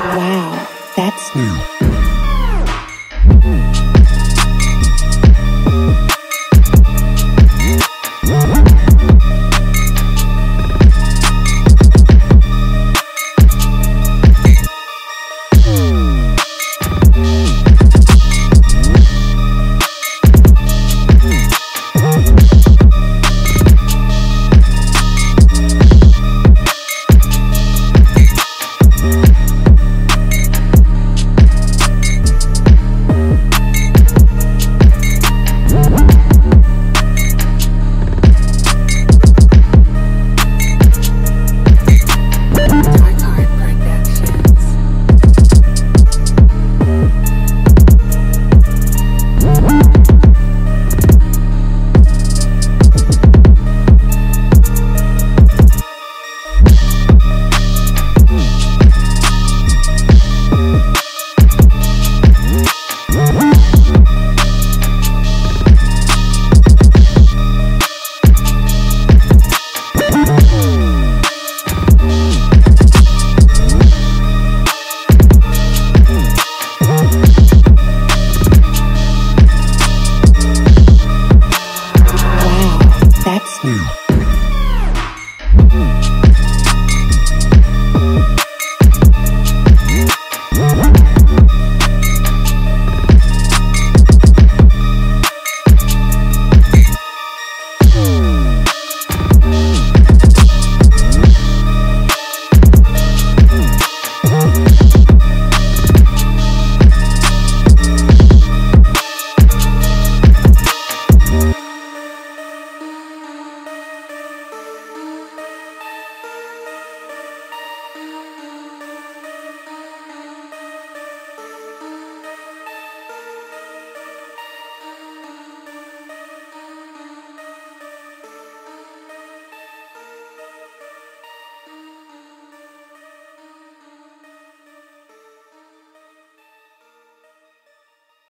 Wow, that's new.